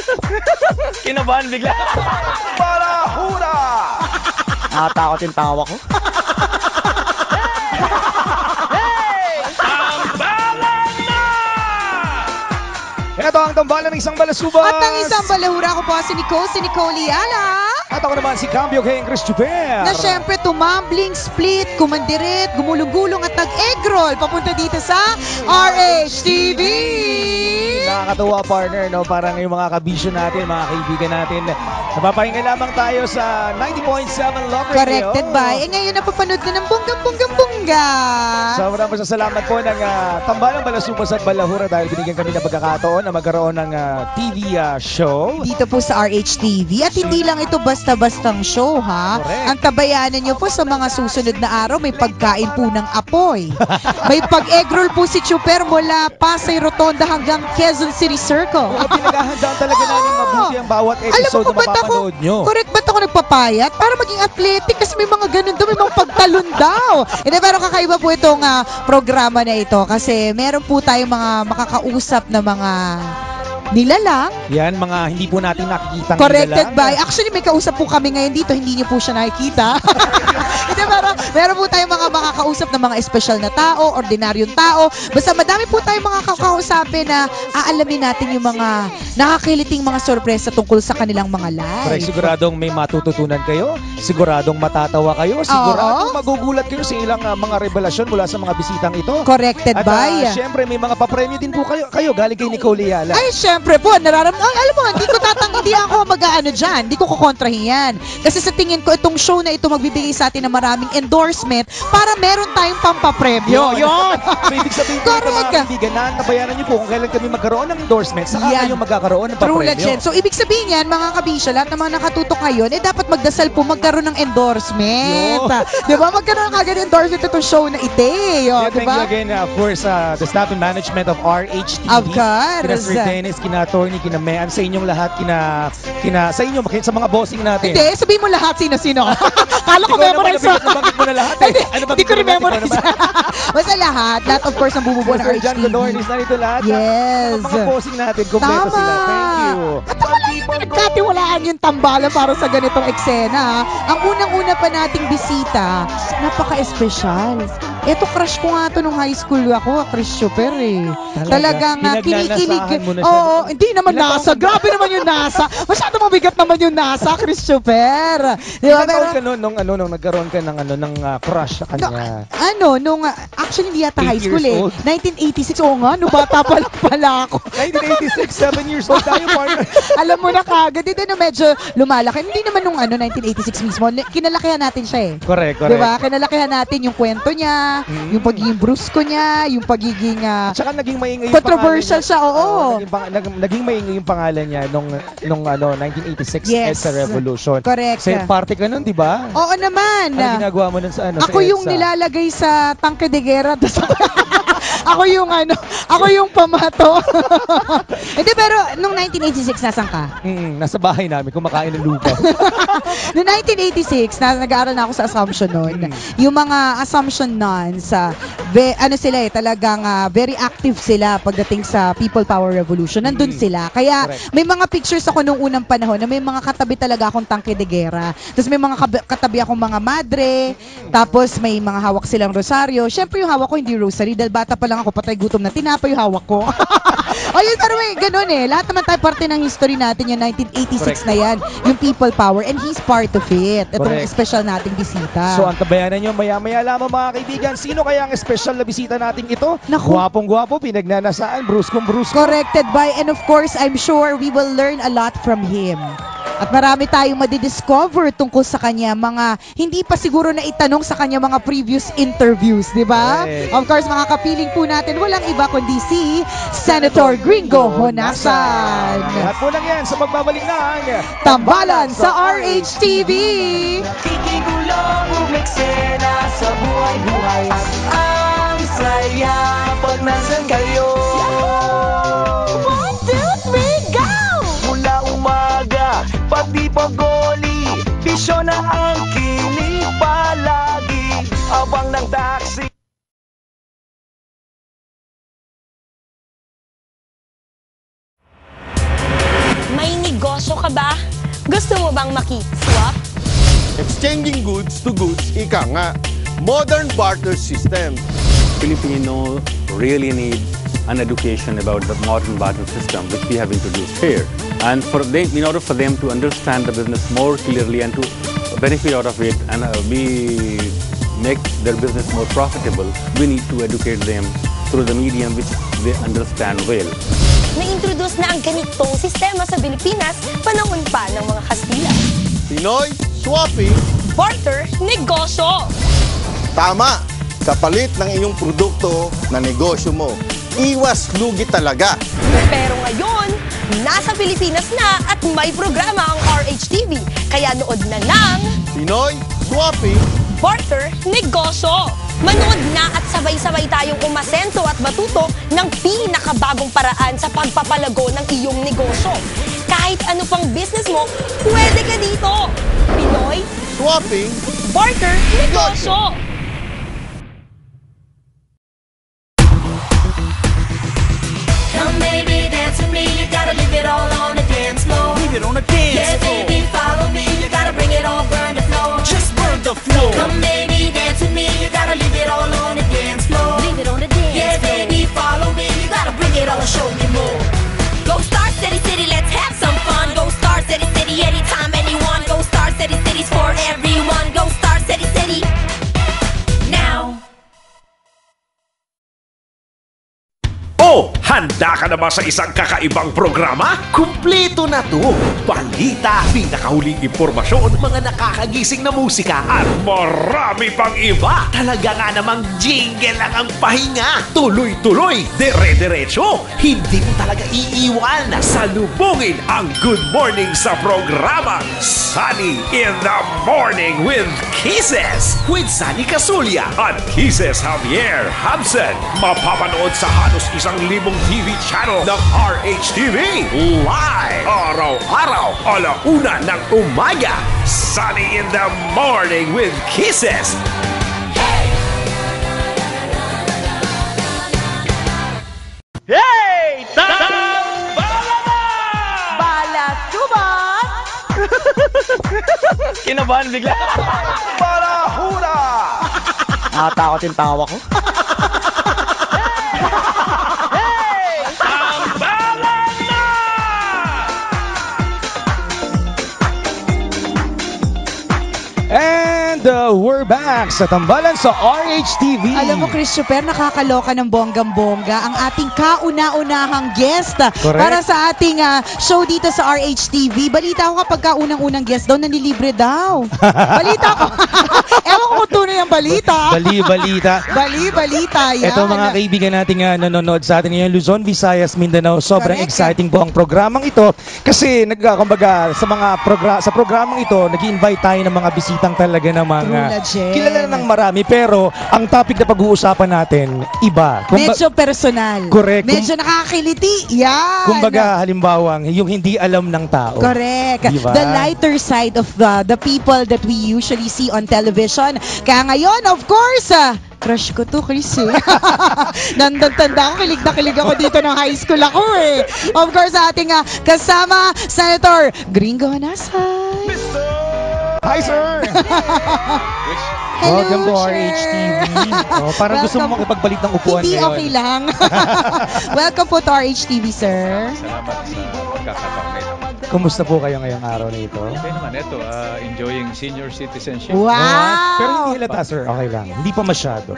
Kinabahan bigla. Balahura! Nakatakot yung tawa ko. Ito ang tambalan ng isang balasubas. At ang isang balahura ko po si Nicole, si Nicole Liala. At ako naman si Cambio King Christopher. Na syempre tumambling, split, kumandirit, gumulong-gulong at nag-eggroll papunta dito sa RHTV. Nakakatuwa partner, no? Parang yung mga kabisyo natin, mga kaibigan natin. Napapahinga lamang tayo sa 90.7 Love Radio. Corrected by. Eh ngayon napapanood na ng bonggang-bonggang-bongga. Sobrang pasasalamat po ng uh, Tambalang Balasubas at Balahura dahil binigyan kami ng pagkakataon na magkaroon ng ah, TV ah, show. Dito po sa RHTV. At hindi lang ito basta-bastang show ha. Correct. Ang tabayanan nyo po sa mga susunod na araw, may pagkain po ng apoy. may pag-eggroll po si Chuper mula Pasay Rotonda hanggang Quezon City Circle. Oo, pinaghahandaan talaga namin Oo. mabuti ang bawat episode na mapapanood nyo. correct ba't ako nagpapayat? Para maging athletic kasi may mga ganun daw, may mga pagtalon daw. Hindi, pero kakaiba po itong ah, programa na ito kasi meron po tayong mga makakausap na mga nilalang. Yan, mga hindi po natin nakikita Corrected by, actually may kausap po kami ngayon dito, hindi niyo po siya nakikita. Hindi, pero meron po tayong mga makakausap na mga espesyal na tao, ordinaryong tao. Basta madami po tayong mga kakausapin na aalamin natin yung mga nakakiliting mga sorpresa tungkol sa kanilang mga Correct, life. siguradong may matututunan kayo, siguradong matatawa kayo, siguradong Oo. magugulat kayo sa ilang ah, mga revelasyon mula sa mga bisitang ito. Corrected At by. ah, syempre may mga papremyo din po kayo, kayo galing kay Nicole Yala. Ay, syempre po, nararam... Ay, alam mo, hindi ko tatang... hindi ako mag-ano dyan. Hindi ko kukontrahin yan. Kasi sa tingin ko, itong show na ito magbibigay sa atin ng maraming endorsement para meron tayong pampapremyo. Yun! so, ibig sabihin ito mga kaibigan na nabayaran niyo po kung kailan kami magkaroon ng endorsement, saka Yan. kayo magkakaroon ng True papremyo. legend. So, ibig sabihin yan, mga kabisya, lahat ng mga nakatutok ngayon, eh, dapat magdasal po magkaroon ng endorsement. Yo. di ba? Magkaroon ng endorsement itong show na ite. Oh, Yeah, di thank you again, uh, of course, uh, the staff and management of RHTV. Of course. Kina Sir Dennis, kina Attorney, kina Mayan, sa inyong lahat, kina, kina, sa inyo, sa mga bossing natin. Hindi, sabihin mo lahat sino-sino. Kala ko memorize nabanggit- nabanggit mo na lahat eh. Hindi, Ano ba Hindi ko naman? Basta lahat. Lahat of course ang bumubuo ng Sir John RHTV. Godornis, narito lahat. Yes. Mga, mga bossing natin, kompleto sila. Thank you. At wala yung pinagkatiwalaan yung tambalan para sa ganitong eksena. Ang unang-una pa nating bisita, napaka-espesyal. Ito, crush ko nga to nung high school ako, Chris Super eh. Talaga? Talagang uh, kinikilig. Mo na siya Oo, hindi naman Ilan nasa. taon- Grabe naman yung nasa. Masyado mabigat naman yung nasa, Chris Super. Di ba? taon Pero, ka noon nung, ano, nung nagkaroon ka ng, ano, ng uh, crush sa kanya? ano, nung, uh, actually hindi yata Eight high school years eh. old. 1986, oo nga, no bata pa lang pala ako. 1986, 7 years old tayo, partner. Alam mo na kagad, hindi na medyo lumalaki. Hindi naman nung ano, 1986 mismo. Ni- Kinalakihan natin siya eh. correct, Di ba? Kinalakihan natin yung kwento niya, Mm. yung pagiging brusko niya, yung pagiging ah, Tsaka naging maingay yung controversial siya, oo. naging, pang- nag- naging maingay yung pangalan niya nung, nung ano, 1986 Yes. EDSA Revolution. Correct. Sa party ka nun, di ba? Oo naman. Ano ginagawa mo nun sa ano? Ako sa yung nilalagay sa tangke de guerra. Ako yung ano, ako yung pamato. Hindi pero nung 1986 nasan ka? Mm, nasa bahay namin, kumakain ng lupa. Noong 1986, na, nag-aaral na ako sa Assumption noon. Mm. Yung mga Assumption nuns, ah, ve- ano sila eh, talagang ah, very active sila pagdating sa People Power Revolution. Nandun Mm. sila. Kaya Correct. may mga pictures ako nung unang panahon na may mga katabi talaga akong tangke de guerra. Tapos may mga katabi akong mga madre. Tapos may mga hawak silang rosaryo. Siyempre yung hawak ko hindi rosary dahil bata pa lang ako patay gutom na tinapay yung hawak ko. Ayun, pero may ganun eh. Lahat naman tayo parte ng history natin yung 1986 Correct. na yan. Yung people power. And he's part of it. Itong Correct. special nating bisita. So ang tabayanan nyo maya-maya lamang mga kaibigan, sino kaya ang special na bisita nating ito? Naku. Gwapong-gwapo, pinagnanasaan, bruskong brusko. corrected by, and of course, I'm sure we will learn a lot from him. At marami tayong madidiscover tungkol sa kanya, mga hindi pa siguro na itanong sa kanya mga previous interviews, di ba? Correct. Of course, mga kapiling po natin, walang iba kundi si Senator Gringo Honasan. At po lang yan sa pagbabalik ng Tambalan sa RHTV! Kikigulong umeksena sa buhay-buhay Ang saya pag nasan kayo One, two, three, go! Mula umaga, pati pagoli Bisyo na ang kinig palagi Abang ng mo bang maki-swap? Exchanging goods to goods, ika nga. Modern barter system. Filipino really need an education about the modern barter system which we have introduced here. And for them, in order for them to understand the business more clearly and to benefit out of it and uh, be make their business more profitable, we need to educate them through the medium which they understand well. Na-introduce na ang ganitong sistema sa Pilipinas panahon pa ng mga Kastila. Pinoy swapping, Barter, negosyo! tama. Kapalit ng iyong produkto na negosyo mo. Iwas lugi talaga. Pero ngayon, nasa Pilipinas na at may programa ang RHTV. Kaya nood na ng Pinoy swapping, Barter, negosyo! Manood na at sabay-sabay tayong umasenso at matuto ng pinakabagong paraan sa pagpapalago ng iyong negosyo. Kahit ano pang business mo, pwede ka dito! Pinoy, swapping, Barter, negosyo! Na ba sa isang kakaibang programa? Kumpleto na to! Balita, pinakahuling impormasyon, mga nakakagising na musika, at marami pang iba! Talaga nga namang jingle lang ang pahinga! Tuloy-tuloy, dire-diretso! Hindi mo talaga iiwan! Salubungin ang Good Morning sa programang Sunny in the Morning with Kisses! With Sunny Casulia at Kisses Javier Habsen. Mapapanood sa halos isang libong TV channel ng RHTV. Live! Araw-araw, alauna ng umaga. Sunny in the Morning with Kisses. Hey! Na! Balatuban! Kinabahan bigla. Barahura! Nakatakot yung tawa ko. And uh, we're back sa tambalan sa RHTV. Alam mo, Christopher, nakakaloka ng bonggang-bongga ang ating kauna-unahang guest Correct. para sa ating ah, show dito sa RHTV. Balita ko kapag kaunang-unang guest daw, nanilibre daw. Balita ko. Ewan ko kung tunay ang balita. Bali, balita. Bali, balita. Yan. Ito mga kaibigan natin nga nanonood sa atin ngayon, Luzon, Visayas, Mindanao. Sobrang Correct. exciting po ang programang ito kasi nagkakumbaga sa mga progra sa programang ito, nag-invite tayo ng mga bisitang talaga True ah, legend. kilala ng marami pero ang topic na pag-uusapan natin iba. Kumba- Medyo personal. Correct. Medyo nakakiliti. Yan. kumbaga halimbawa, yung hindi alam ng tao. Correct. Diba? The lighter side of the the people that we usually see on television. Kaya ngayon, of course, ah, crush ko to, Chris eh. Nandang-tanda ako, kilig na kilig ako dito ng high school ako eh. Of course, ating ah, kasama, Senator Gringo Hanasay. Hi, sir! Hello, Welcome to sir. RHTV. Oh, parang gusto mo Welcome. makipagbalik ng upuan Hindi ngayon. okay lang. Welcome po to RHTV, sir. Salamat sa pagkakataon. Kumusta po kayo ngayong araw na ito? Okay naman, ito, ah, enjoying senior citizenship. Wow! Pero hindi halata, sir. Okay lang. Hindi pa masyado.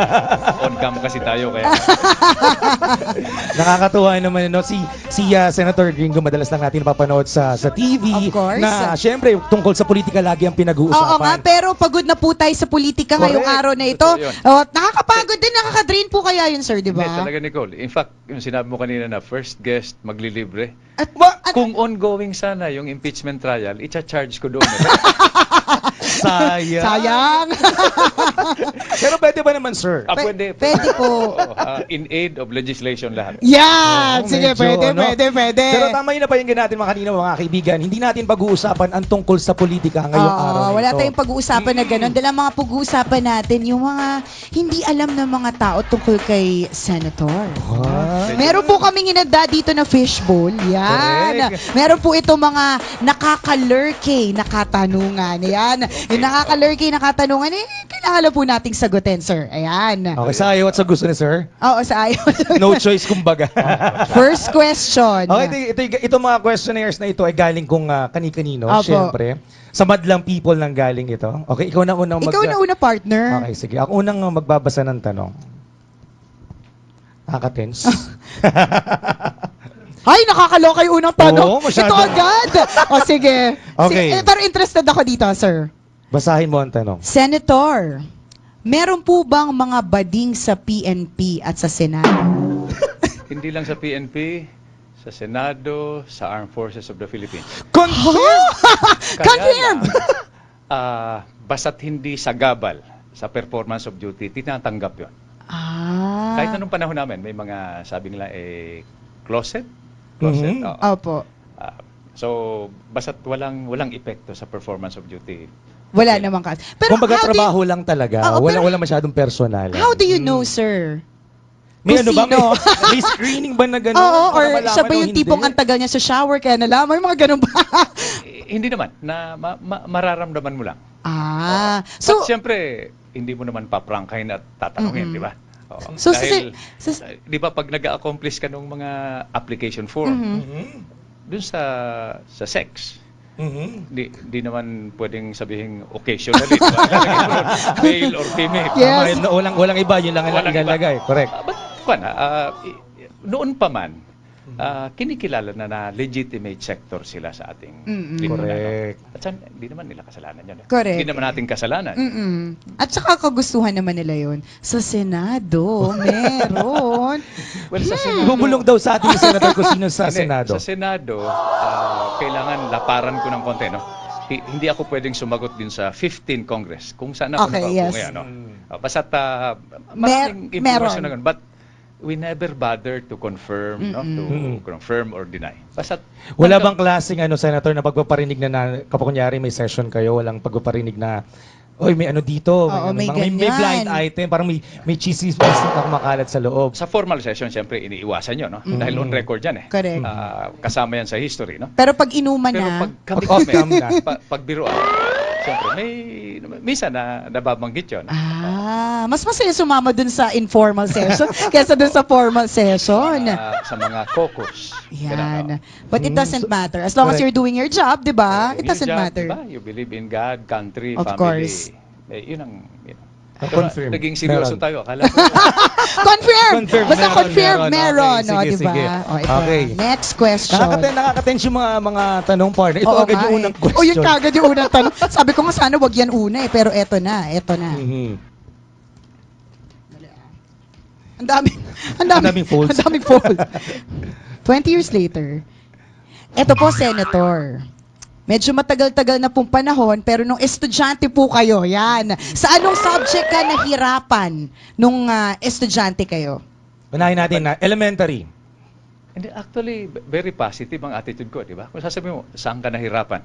On cam kasi tayo, kaya Nakakatuwa naman no si si uh, Senator Gringo madalas lang natin napapanood sa sa TV Of course. na syempre tungkol sa politika lagi ang pinag-uusapan. Oo nga, pero pagod na po tayo sa politika ngayong Correct. araw na ito. Totoo yun. Oh, nakakapagod din, nakaka-drain po kaya yun, sir, di Hindi, ba? talaga Nicole. In fact, yung sinabi mo kanina na first guest maglilibre. At, at- Kung ongoing sana yung impeachment trial, icha-charge ko doon. Sayang. Sayang. Pero pwede ba naman, sir? Ah, pwede. pwede po. Ah, in aid of legislation lahat. Yan! Oo, Sige, medyo, pwede, ano. pwede, pwede. Pero tama yun na pakinggan natin mga kanina mga kaibigan. Hindi natin pag-uusapan ang tungkol sa politika ngayong Oo, araw wala ito. tayong pag-uusapan na gano'n. Dahil ang mga pag-uusapan natin, yung mga hindi alam ng mga tao tungkol kay Senator. Ah. Meron po kaming inanda dito na fishbowl. Yan. Correct. Meron po ito mga nakakalurke na katanungan. Yan. Yung nakakalurke na katanungan, eh, kailangan po nating sagutin, sir. Ayan. Okay, sa ayaw at sa gusto ni sir. Oo, sa ayaw. No choice kumbaga. First question. Okay, ito, ito, ito mga questionnaires na ito ay galing kong uh, kani-kanino, Opo. syempre. Sa madlang people nang galing ito. Okay, ikaw na unang mag- Ikaw na una, partner. Okay, sige. Ako unang magbabasa ng tanong. Nakaka-tense. Ay, nakakaloka yung unang tanong. Oo, masyado. Ito agad. o, sige. Okay. Sige, eh, pero interested ako dito, sir. Basahin mo ang tanong. Senator, meron po bang mga bading sa PNP at sa Senado? Hindi lang sa PNP, sa Senado, sa Armed Forces of the Philippines. Confirm! Kaya Confirm! lang, ah, basta't hindi sagabal sa performance of duty, tinatanggap yon. Ah. Kahit anong panahon namin, may mga sabi nila eh closet. Closet. Mhm. oo. Opo. Ah, so, basta't walang walang epekto sa performance of duty. Wala Okay. namang kas. Pero Kumbaga how do you- trabaho lang talaga. Oo, wala, pero- wala masyadong personal. How do you know, sir? May ano ba? May, may screening ba na gano'n? Oo, or siya ba yung tipong ang tagal niya sa shower kaya nalaman, yung mga ganun ba? Eh, hindi naman, na ma- ma- mararamdaman mo lang. ah. So, So, siyempre, hindi mo naman paprangkahin at tatanungin, Mhm. di ba? Oo. So, sa- Dahil, sa- eh, di ba, pag nag-accomplish ka ng mga application form. Mhm. dun sa sa sex, Mhm. di, di naman pwedeng sabihin occasionally, male or female. Yes. Tama, walang, walang iba, yun lang ang Walang iba. ilalagay. Correct. Ah, but, kwan, ah, i- noon pa man, ah, kinikilala na na legitimate sector sila sa ating Mm-mm. Correct. At saan, hindi naman nila kasalanan yun. eh. Correct. Hindi naman natin kasalanan. Mm-mm. At saka kagustuhan naman nila yon Sa Senado, meron. Well, sa Senado, Bubulong daw sa ating senator kung sino sa Hindi, Senado. Sa Senado, ah, kailangan laparan ko ng konti, no? Hi- hindi ako pwedeng sumagot din sa 15 Congress kung saan ako Okay, nakaupo yes. ngayon. No? Mm. Uh, basta't uh, Mer- maraming information meron. na ganun. But we never bother to confirm, no? To confirm or deny. Basta't Wala bang klaseng ano, senator, na pagpaparinig na, na kapag kunyari may session kayo, walang pagpaparinig na Oy, may ano dito, Oo, ano, may may ganyan. blind item, parang may, may cheesy na kumakalat sa loob. sa formal session, siyempre, iniiwasan yun, no? Mm. Dahil on record yan, eh. Correct. Ah, kasama yan sa history, no? Pero pag inuman Pero na, pag kami Pag off-cam na. pa, pag biruan, siyempre, may, minsan na nababanggit yun. ah, mas masaya sumama dun sa informal session kaysa dun sa formal session. Ah, sa mga caucus. Yan. Ganun, But it Mm, doesn't so- matter. As long as you're doing your job, di ba? It Yung doesn't job, matter. diba? You believe in God, country, Of family. course. Eh, yun ang... Yun. Pero confirm. Naging seryoso Meron. tayo. Akala ko, confirm! Confirm, Basta meron, confirm, meron. meron. Okay, sige, di ba? sige. O, ito. Okay. Next question. Nakakaten, nakakatense yung mga, mga tanong partner. Ito Oo agad nga yung eh. unang question. O, yun kagad yung unang tanong. Sabi ko nga sana wag yan una eh, pero eto na, eto na. Mhm. Ang dami, ang dami, Ang daming folds. Ang daming folds. 20 years later, eto po, Senator. Medyo matagal-tagal na pong panahon, pero nung estudyante po kayo, yan. Sa anong subject ka nahirapan nung ah, estudyante kayo? Unahin natin na elementary. hindi, actually, b- very positive ang attitude ko, di ba? Kung sasabihin mo, saan ka nahirapan?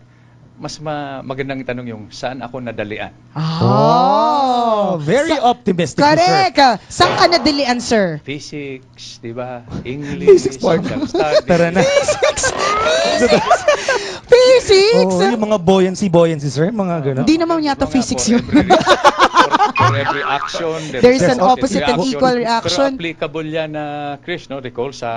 Mas ma magandang itanong yung, saan ako nadalian? Oh, very Sa- optimistic, Correct! Ah, Saan ka nadilian, sir? Physics, di ba? English, Physics, partner. social studies. Tara na. Physics! Physics! Oo, yung mga buoyancy, buoyancy, sir. Mga gano'n. Hindi naman yata Mga physics yun. for, every action, There's an opposite and equal reaction. Pero applicable yan na, Chris, no, recall sa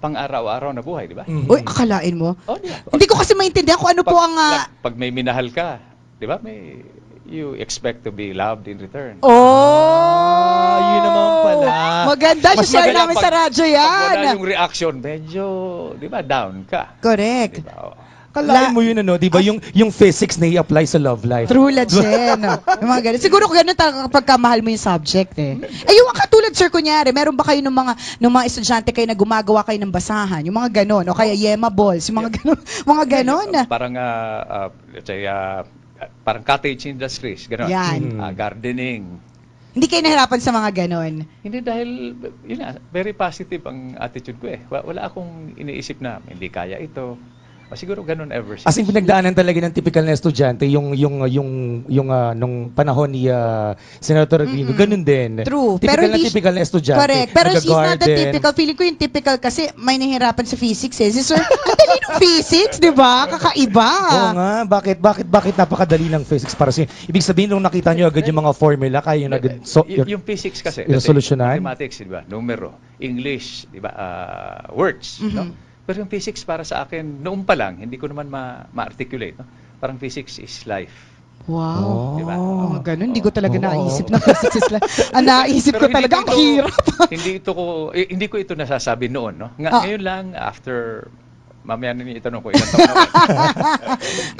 pang-araw-araw na buhay, di ba? Mhm. Uy, akalain mo. Oh, di ba? Hindi ko kasi maintindihan kung ano po ang... ah, like, pag may minahal ka, di ba, may you expect to be loved in return. Oh! Ah, yun naman pala. Maganda, Mas share maganda namin pag- sa radyo Pag wala yan. yung reaction, medyo, di ba, down ka. Correct. Di ba? Oh. Kalain mo yun, ano, di ba? Yung, yung physics na i-apply sa love life. True legend. yung mga ganun. Siguro kung ganun talaga kapag kamahal mo yung subject eh. Eh yung katulad sir, kunyari, meron ba kayo ng mga ng mga estudyante kayo na gumagawa kayo ng basahan? Yung mga ganun. O kaya yema balls. Yung mga ganun. Mga ganun. Uh, parang, uh, uh, let's say, uh, parang cottage industries, gano'n. Yan. Ah, gardening. Hindi kayo nahirapan sa mga ganon. Hindi dahil, yun na, very positive ang attitude ko eh. Wa- Wala akong iniisip na hindi kaya ito. O siguro ganun ever since. As in, pinagdaanan talaga ng typical na estudyante, yung, yung, yung, yung, ah, nung panahon ni ah, Senator Aquino, ganun din. True. Typical Pero na hindi- typical na estudyante. Correct. Pero she's not the Nag-garden. typical. Feeling ko yung typical kasi may nahihirapan sa physics eh. Si Sir, ang dali ng physics, di ba? Kakaiba. Oo nga, bakit, bakit, bakit napakadali ng physics para sa Ibig sabihin, nung nakita nyo agad yung mga formula, kayo nag... So, Y- yung physics kasi, yung solusyonan? mathematics, di ba? Numero, English, di ba? Ah, words, no? Pero yung physics para sa akin, noon pa lang, hindi ko naman ma- ma-articulate, no? Parang physics is life. Wow. Di ba? Oh, ganun. Hindi ko talaga Oo. naisip na physics is like, ang naisip ko talaga, ang hirap. hindi ito ko, eh, hindi ko ito nasasabi noon, no? Nga, Ah. Ngayon lang, after, mamaya na niyo itanong ko, ilang taon na.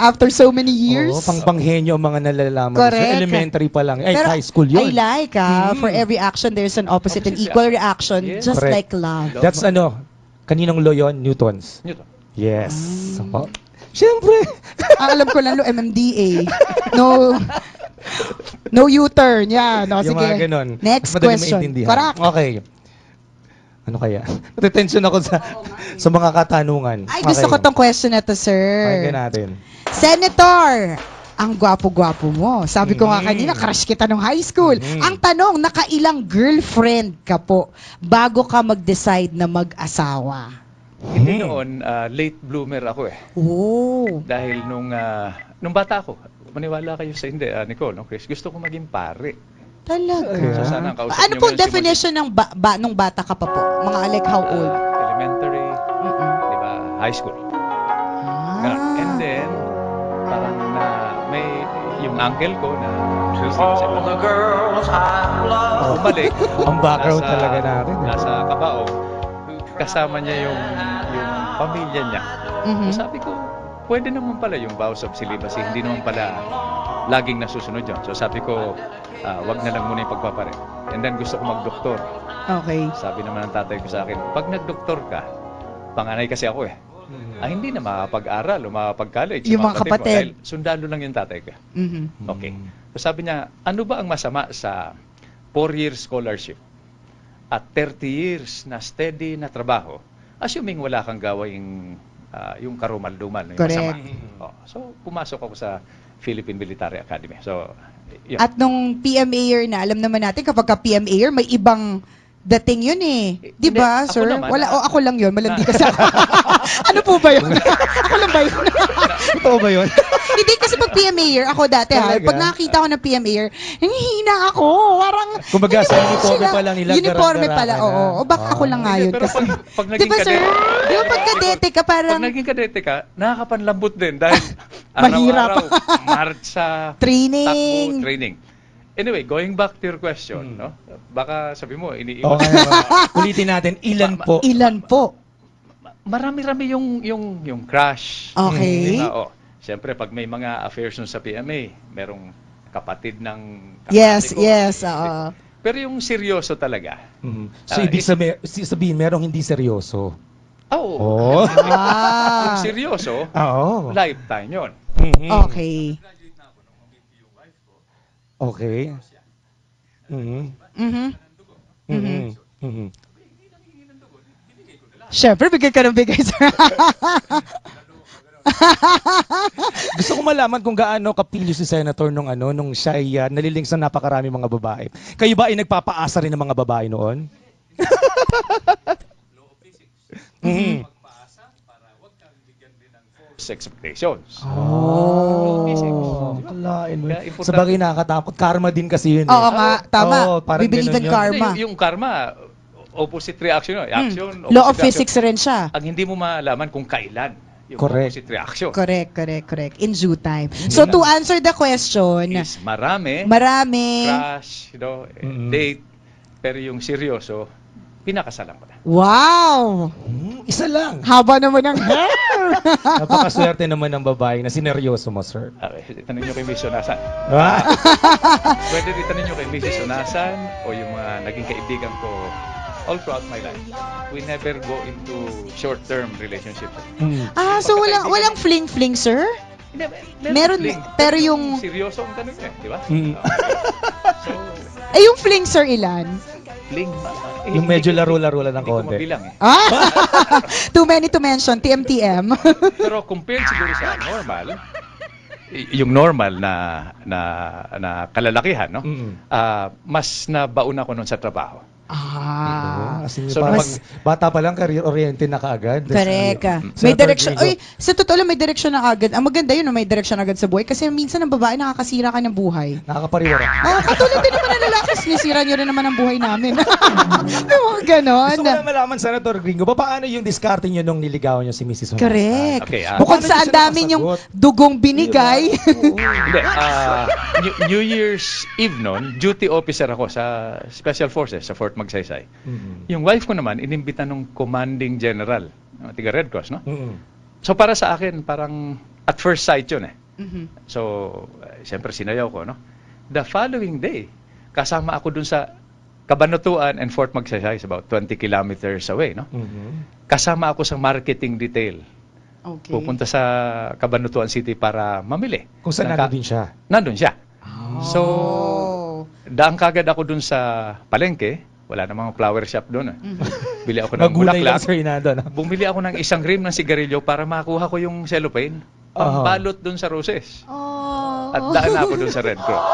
After so many years. Oo, pang panghenyo ang mga nalalaman. Correct. So, elementary pa lang. Ay, Pero high school yun. I like, ah, Mhm. for every action, there's an opposite, and Opposite equal reaction. reaction, Yes. just Correct. like love. That's ano, kaninong law yun? Newtons. Newton. Yes. Mm. Oh. Siyempre. Ang alam ko lang, lo, MMDA. No, no U-turn. Yan. No, yung sige. mga ganun. Next Mas madali question. maintindihan. Correct. Okay. Ano kaya? Natetension ako sa sa mga katanungan. Ay, gusto okay. ko tong question na to, sir. Pakinggan natin. Senator, ang gwapo-gwapo mo. Sabi ko nga Mhm. kanina, crush kita nung high school. Mhm. Ang tanong, nakailang girlfriend ka po bago ka mag-decide na mag-asawa? Hindi Hmm. noon, ah, late bloomer ako eh. Oh. Dahil nung, ah, nung bata ako, maniwala kayo sa hindi, ah, Nicole, no, Chris, gusto ko maging pare. Talaga? So, sana ang kausap ano niyo pong ngayon si definition ng ba, ba, nung bata ka pa po? Mga like how old? Ah, elementary, Mm-mm. di ba, high school. Ah. Ganun. And then, uncle ko na, All the girls I love. bumalik. Ang background nasa- talaga natin, eh. Nasa Cabao, kasama niya yung, yung pamilya niya. Mhm. So sabi ko, pwede naman pala yung vows of celibacy, hindi naman pala laging nasusunod yun. So sabi ko, ah, wag na lang muna yung pagpapare. And then gusto ko magdoktor. Okay. Sabi naman ng tatay ko sa akin, pag nagdoktor ka, panganay kasi ako eh. Ah, hindi na makapag-aral o makapag-college. Yung mga kapatid. dahil sundalo lang yung tatay ko. Mhm. Okay. So sabi niya, ano ba ang masama sa 4-year scholarship at 30 years na steady na trabaho, assuming wala kang gawing ah, yung karumal-dumal, yung Correct. masama. Oh, so pumasok ako sa Philippine Military Academy. So, yun. At nung PMA year na, alam naman natin kapag ka PMA year, may ibang dating yun eh. Di ba, Hindi, ako sir? naman, Wala, oh, ako lang yun. Malandi kasi ako. ano po ba yun? ako lang ba yun? Totoo ba yun? Hindi kasi pag PMA year, ako dati ha, Talaga? pag nakakita ko ng PMA year, nanghihina ako. Parang, Kumbaga, hindi sa ba uniforme sila- pa lang nila, Uniforme garang-gara pala, ka na. oo. O baka ako lang nga Hindi, yun. pero Kasi, pag- pag di naging ba sir? kadete- Di ba pag kadete ka parang Pag naging kadete ka, nakakapanlambot din dahil Mahirap. araw-araw, marcha, training. takbo, training. Anyway, going back to your question, no? Baka sabi mo, iniiwan. Okay. Ulitin natin, ilan po? Ilan po? Marami-rami yung yung yung crush. Okay. Di ba? Oh, Siyempre, pag may mga affairs nun sa PMA, merong kapatid ng kapatid Yes, ko. yes. oo. Pero yung seryoso talaga. Mhm. So, Ah, ibig is- sabi, si- sabihin, merong hindi seryoso. Oh. Oh. Ah. Yung seryoso, Oo. lifetime yon. Mhm. Okay. Okay. Mhm. Mhm. Mhm. Mhm. Siyempre, bigay ka ng bigay, sir. Gusto ko malaman kung gaano kapili si Senator nung ano nung siya ay uh, naliling sa napakarami mga babae. Kayo ba ay nagpapaasa rin ng mga babae noon? Mhm. expectations. Oh. Physics. Kalain mo. Kaya importante- Sa bagay nakakatakot. Karma din kasi yun. eh. Oo nga, tama. Oo, parang We believe ganun in yun. karma. Hindi, yung, yung karma, opposite reaction. yun. Action, Hmm. Law of opposite physics rin siya. Ang hindi mo malaman kung kailan yung Correct. opposite reaction. Correct, correct, correct. In due time. So, to answer the question, Is marami, marami. crush, you know, eh, Mm-mm. date, pero yung seryoso, pinakasalan ko na. Wow! Hmm, isa lang. Haba naman ng hair! Napakaswerte naman ng babae na sineryoso mo, sir. Okay, itanong nyo kay Miss Onasan. Ah. Pwede itanong nyo kay Mrs. Onasan o yung mga naging kaibigan ko all throughout my life. We never go into short-term relationships. Mm. ah, so walang, walang fling-fling, sir? Hindi, Meron, fling. pero yung- Seryoso ang tanong niya, di ba? Mm. So, Eh, yung fling, sir, ilan? Fling. eh, Yung medyo laro-laro lang ng Hindi ko konti. mabilang eh. Ah! Too many to mention. TMTM. Pero compared siguro sa normal, yung normal na na na kalalakihan, no? Mm. Ah, mas nabaon ako noon sa trabaho. Ah. As in, So, parang mas- bata pa lang, career-oriented na kaagad. Correct. ah. Senator May direction. Oy, sa totoo lang, may direction na agad. Ang maganda yun, may direction agad sa buhay. Kasi minsan ang babae nakakasira ka ng buhay. Nakakapariwara. Oh, katulad din naman ng lalaki. Sinisira nyo rin naman ang buhay namin. May mga ganon. Gusto ko lang malaman, Senator Gringo, pa, paano yung diskarte nyo nung niligawan nyo si Mrs. Honas? Correct. Okay, ah. Bukod sa ang dami yung dugong binigay. Hindi, ah, New, New Year's Eve noon, duty officer ako sa Special Forces sa Fort Magsaysay. Mm-mm. Yung wife ko naman, inimbita nung commanding general, tiga Red Cross, no? Mm-mm. So para sa akin, parang at first sight yun eh. Mhm. So, uh, siyempre sinayaw ko, no? The following day, kasama ako dun sa Kabanutuan and Fort Magsaysay, is about 20 kilometers away, no? Mhm. Kasama ako sa marketing detail. Okay. Pupunta sa Kabanutuan City para mamili. Kung saan Naka- nandun siya. Nandun siya. So, Oh. daan kagad ako dun sa palengke. Wala namang flower shop doon. Eh. Mhm. Bili ako ng Magulay lang bulaklak. sir inado. No? Bumili ako ng isang rim ng sigarilyo para makuha ko yung cellophane. Aha. Pambalot dun sa roses. Oh. At daan na ako dun sa Red Cross.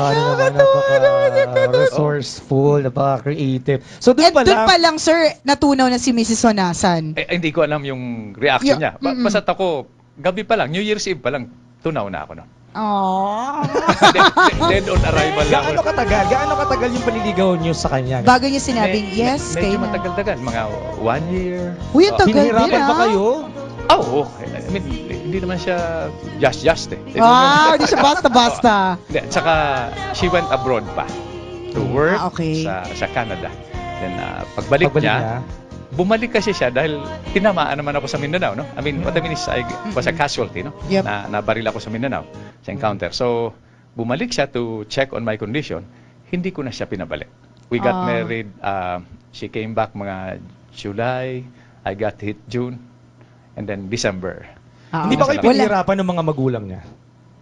Ano naman, napaka-resourceful, napaka-creative. So doon At pa doon lang, pa lang, sir, natunaw na si Mrs. Honasan. Eh, hindi ko alam yung reaction Yeah, niya. Ba- mm-mm. Basta't ako, gabi pa lang, New Year's Eve pa lang, tunaw na ako. No? Aww. dead, dead on arrival lang gaano katagal? Gaano katagal yung paliligaw nyo sa kanya? Bago niya sinabing, Me- yes, me- kayo Medyo na. matagal-tagal. Mga one year. Uy, ang Oh. tagal din, Pinahirapan ba ah. kayo? Oh, oh. I mean, hindi naman siya just-just eh. Wow, hindi siya basta-basta. Hindi, at saka she went abroad pa to work Ah, okay. sa sa Canada. Then uh, pagbalik, Pagbalik niya, niya. Bumalik kasi siya dahil tinamaan naman ako sa Mindanao, no? I mean, what I mean is I was a casualty, no? Yep. Na nabaril ako sa Mindanao sa encounter. So, bumalik siya to check on my condition. Hindi ko na siya pinabalik. We Ah. got married, uh, she came back mga July, I got hit June, and then December. Ah, Hindi ba kayo wala. pinahirapan ng mga magulang niya?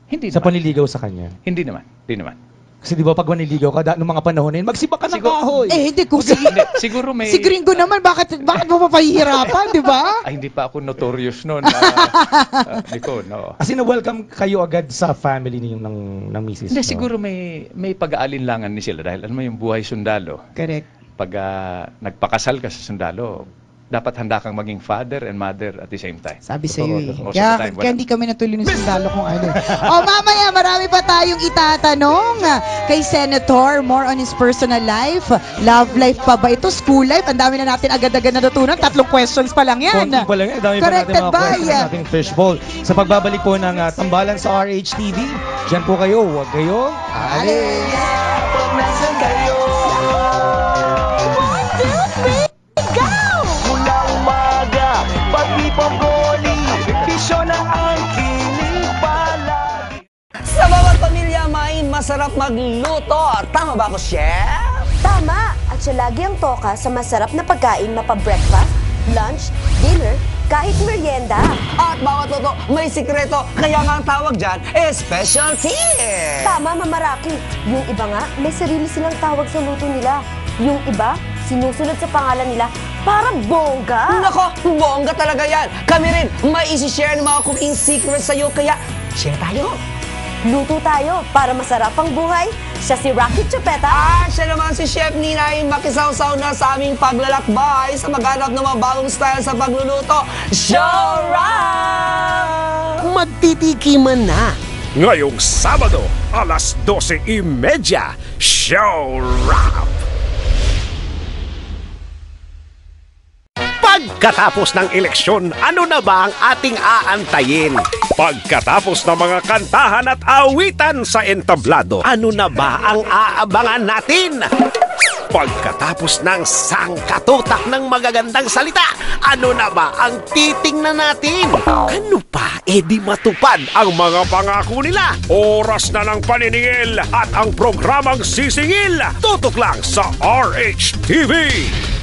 Hindi Sa naman. panliligaw sa kanya? Hindi naman. Hindi naman. Kasi di ba pag manliligaw ka, da, noong mga panahon na yun, magsiba ka ng Siguro- kahoy. Eh, hindi kung si, Hindi, siguro may... si Gringo naman, bakit, bakit mo papahihirapan, di ba? Ay, hindi pa ako notorious noon. Uh, uh, hindi ko, no. Kasi na-welcome kayo agad sa family niyo ng, ng misis Hindi, mo. siguro may may pag-aalinlangan ni sila dahil ano mo yung buhay sundalo. Correct. Pag ah, nagpakasal ka sa sundalo, dapat handa kang maging father and mother at the same time. Sabi sa iyo eh. Most Kaya, time, kaya hindi kami natuloy ng sundalo kung ano. o mamaya, marami pa tayong itatanong kay Senator. More on his personal life. Love life pa ba ito? School life? Ang dami na natin agad-agad na natutunan. Tatlong questions pa lang yan. Konti pa lang yan. Dami pa natin Corrected mga by, questions ah, sa ating fishbowl. Sa pagbabalik po ng ah, tambalan sa RHTV, dyan po kayo. Huwag kayo. Alis! Pag nasan kayo masarap magluto. Tama ba ako, chef? Tama! At siya lagi ang toka sa masarap na pagkain mapa-breakfast, lunch, dinner, kahit merienda. At bawat luto may sikreto. Kaya nga ang tawag dyan, eh, specialty. Tama, Mamaraki. Yung iba nga, may sarili silang tawag sa luto nila. Yung iba, sinusunod sa pangalan nila para bongga. Nako, bongga talaga yan. Kami rin, may isi-share ng mga cooking secrets sa'yo. Kaya, share tayo. Luto tayo para masarap ang buhay. Siya si Rocky Chupeta. At siya naman si Chef Ninay makisawsaw na sa aming paglalakbay sa maghanap ng mga bagong style sa pagluluto. Show Rock! Magtitikiman na. Ngayong Sabado, alas 12.30, Show Wrap! Pagkatapos ng eleksyon, ano na ba ang ating aantayin? Pagkatapos ng mga kantahan at awitan sa entablado, ano na ba ang aabangan natin? Pagkatapos ng sangkatutak ng magagandang salita, ano na ba ang titingnan natin? Ano pa, edi matupad ang mga pangako nila? Oras na ng paniningil at ang programang sisingil. Tutok lang sa RH TV.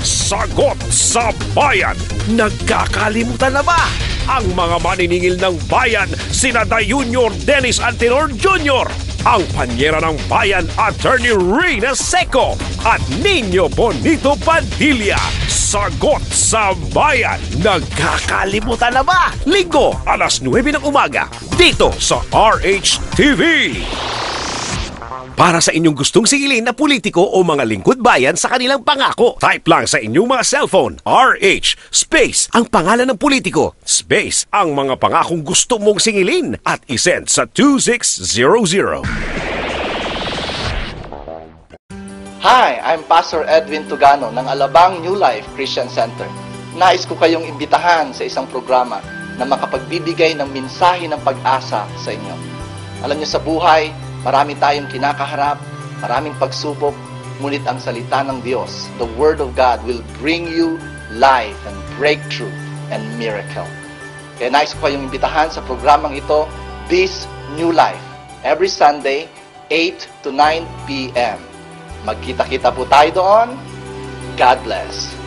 Sagot sa bayan. Nagkakalimutan na ba? ang mga maniningil ng bayan, sina Day Junior Dennis Antenor Jr., ang panyera ng bayan, Attorney Reyna Seco, at Nino Bonito Padilla. Sagot sa bayan. Nagkakalimutan na ba? Linggo, alas 9 ng umaga, dito sa RH TV. Para sa inyong gustong singilin na politiko o mga lingkod bayan sa kanilang pangako, type lang sa inyong mga cellphone, RH, space, ang pangalan ng politiko, space, ang mga pangakong gusto mong singilin at isend sa 2600. Hi, I'm Pastor Edwin Tugano ng Alabang New Life Christian Center. Nais ko kayong imbitahan sa isang programa na makapagbibigay ng mensahe ng pag-asa sa inyo. Alam niyo sa buhay, marami tayong kinakaharap, maraming pagsubok, ngunit ang salita ng Diyos, the Word of God, will bring you life and breakthrough and miracle. Kaya nais ko kayong imbitahan sa programang ito, This New Life, every Sunday, 8 to 9 p.m. Magkita-kita po tayo doon. God bless.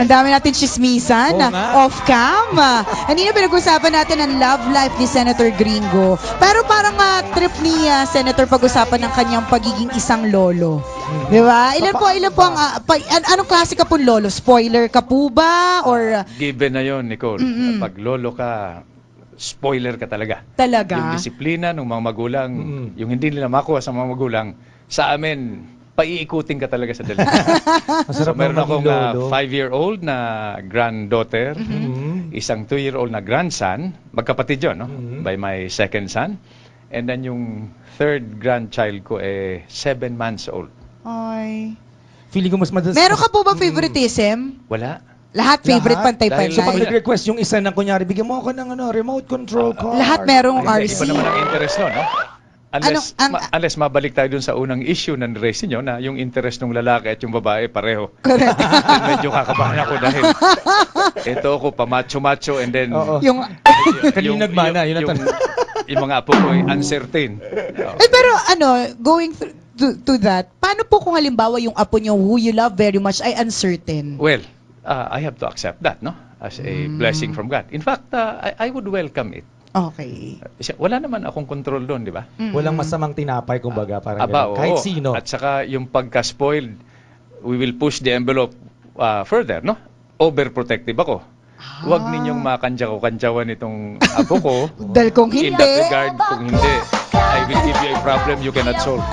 Ang dami natin chismisan Oo nga. off-cam. Kanina pinag-usapan natin ang love life ni Senator Gringo. Pero parang ah, trip ni ah, Senator pag-usapan ng kanyang pagiging isang lolo. Di ba? Ilan po, ilan po ang, ah, pa- an- anong klase ka po lolo? Spoiler ka po ba? Or ah, Given na yon Nicole. Mm-mm. Pag lolo ka, spoiler ka talaga. talaga? Yung disiplina ng mga magulang, yung hindi nila makuha sa mga magulang, sa amin, paiikutin ka talaga sa dalaga. so, meron akong uh, five-year-old na granddaughter, Mhm. isang two-year-old na grandson, magkapatid yun, no? Mhm. by my second son. And then yung third grandchild ko, eh, seven months old. Ay. Feeling ko mas madas... Meron ka po ba favoritism? Wala. Lahat favorite Lahat? pantay-pantay? So pag nag-request yung isa ng kunyari, bigyan mo ako ng ano, remote control car. Lahat merong Ay, RC. Iba naman ang interest no, no? Unless, Ano, ang- ma- unless mabalik tayo dun sa unang issue ng race niyo na yung interest ng lalaki at yung babae pareho. Correct. Medyo kakabahan ako dahil ito ako pamacho-macho and then Oo. Yung, Kanina nagmana, yun yung, yung mga apo ko ay uncertain. Oo. eh, pero ano, going through to, to that, paano po kung halimbawa yung apo nyo who you love very much ay uncertain? Well, uh, I have to accept that, no? As a Mm. blessing from God. In fact, uh, I, I would welcome it. Okay. Wala naman akong control doon, di ba? Mm-mm. Walang masamang tinapay, kumbaga. Parang Aba, ganun. Kahit oo. sino. At saka yung pagka-spoiled, we will push the envelope uh, further, no? Overprotective ako. Huwag Ah. ninyong makantsaw-kantsawan itong apo ko. Dahil kung In hindi, that regard, kung hindi, I will give you a problem you cannot solve.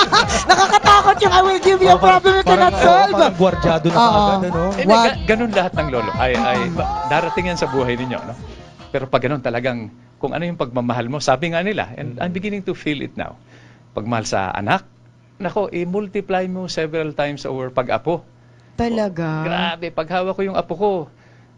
nakakatakot yung I will give you a Oh, problem you cannot solve. Parang gwardyado na Oo. kaagad, ano? Eh, Wag. ga- ganun lahat ng lolo. Ay, ay, ba- darating yan sa buhay ninyo, no? Pero pag ganun talagang, kung ano yung pagmamahal mo, sabi nga nila, and I'm beginning to feel it now, pagmahal sa anak, nako, i-multiply mo several times over pag-apo. Talaga. Grabe, pag hawak ko yung apo ko,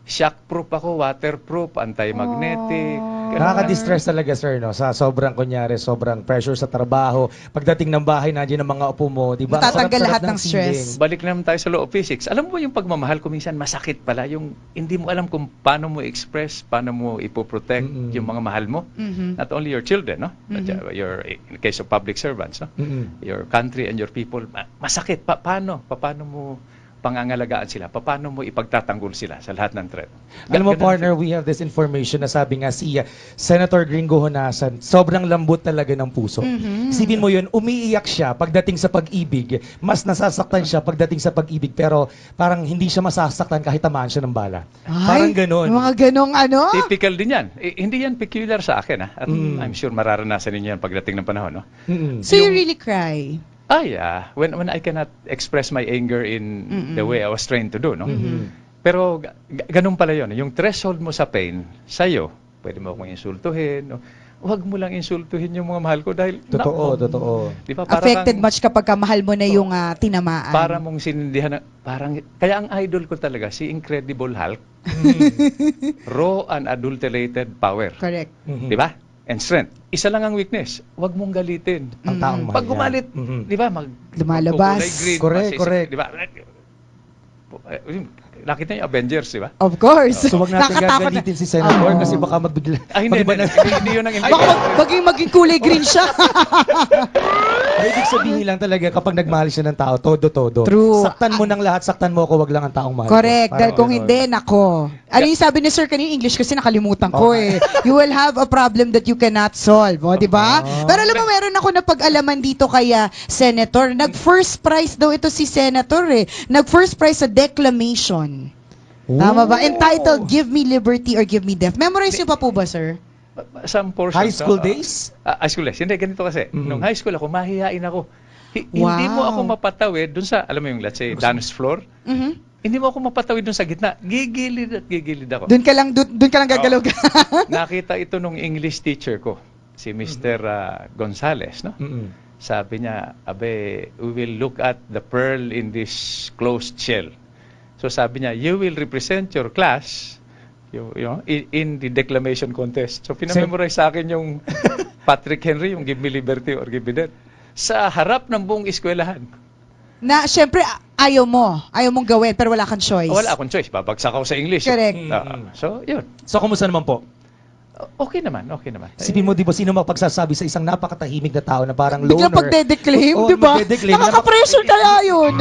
shockproof ako, waterproof, anti-magnetic. Oh. ganun. Nakaka-distress talaga, sir, no? Sa sobrang, kunyari, sobrang pressure sa trabaho. Pagdating ng bahay, nandiyan ang mga upo mo, di ba? Ang sarap-sarap lahat ng ng stress. feeling. Balik naman tayo sa law of physics. Alam mo ba yung pagmamahal ko minsan masakit pala, yung hindi mo alam kung paano mo express, paano mo ipoprotect Mm-mm. yung mga mahal mo. Mhm. Not only your children, no? But Mhm. uh, your, in the case of public servants, no? Mm-mm. Your country and your people, ma- masakit. Pa- paano? Pa- paano mo pangangalagaan sila? Pa- paano mo ipagtatanggol sila sa lahat ng threat? Alam mo, Ganun- partner, we have this information na sabi nga si uh, Senator Gringo Honasan, sobrang lambot talaga ng puso. Mhm. Isipin mo yun, umiiyak siya pagdating sa pag-ibig. Mas nasasaktan siya pagdating sa pag-ibig, pero parang hindi siya masasaktan kahit tamaan siya ng bala. parang Ay, ganon. Mga ganong ano? Typical din yan. Eh, hindi yan peculiar sa akin. Ha? At Mm. I'm sure mararanasan ninyo yan pagdating ng panahon. No? Mm-mm. So you really cry? Ah, yeah. When, when I cannot express my anger in Mm-mm. the way I was trained to do. No? Mhm. Pero ga- ganun pala yun. Yung threshold mo sa pain, sa'yo, pwede mo akong insultuhin. No? Huwag mo lang insultuhin yung mga mahal ko dahil... Totoo, nako, totoo. Di ba? Para Affected kang- much kapag ka mahal mo na yung ah, tinamaan. Para mong sinindihan na, parang, kaya ang idol ko talaga, si Incredible Hulk, raw and adulterated power. Correct. Mhm. Di ba? And strength. Isa lang ang weakness. Huwag mong galitin. Ang taong mahal Pag gumalit, Mhm. di ba, mag Lumalabas. green, Correct, masisip- correct. Di ba? nakita niyo Avengers, di ba? Of course. So wag natin gagalitin si Senator Oo. kasi baka magbigla. Ah, hindi, hindi, na- hindi, hindi yun ang Baka mag, maging, maging kulay green siya. Ay, ibig sabihin lang talaga kapag nagmahal siya ng tao, todo-todo. True. Saktan mo ng lahat, saktan mo ako, wag lang ang taong mahal. Correct. Dahil kung hindi, nako. Ano yung sabi ni Sir kanina English kasi nakalimutan ko eh. You will have a problem that you cannot solve. O, di ba? Pero alam mo, meron ako na pag-alaman dito kaya Senator. Nag-first prize daw ito si Senator eh. Nag-first prize sa declamation. Tama ba? Entitled Give Me Liberty or Give Me Death. Memorize niyo pa po ba, sir? Some portions. High school no? days? Ah, high school days. Hindi, ganito kasi. Mhm. Nung high school ako, mahihain ako. Hi- Hindi mo Wow. ako mapatawid dun sa, alam mo yung, let's say, dance floor. Mhm. Hindi mo ako mapatawid dun sa gitna. Gigilid at gigilid ako. Doon ka lang, doon, doon ka lang gagalaw. Nakita ito nung English teacher ko, si Mr. ah, Gonzales, no? Mm-mm. Sabi niya, abe, we will look at the pearl in this closed shell. So sabi niya, you will represent your class you, you know, in, in the declamation contest. So pinamemorize sa akin yung Patrick Henry, yung Give Me Liberty or Give Me Death. Sa harap ng buong eskwelahan. na, syempre, ayaw mo. Ayaw mong gawin, pero wala kang choice. Wala akong choice, babagsak ako sa English. Correct. Ah, so, yun. So, kumusta naman po? Okay naman, okay naman. Isipin mo, di ba, sino magpagsasabi sa isang napakatahimik na tao na parang loner? pagdedeclaim, Oo, di ba? magdedeclaim. Nakaka-pressure kaya yun.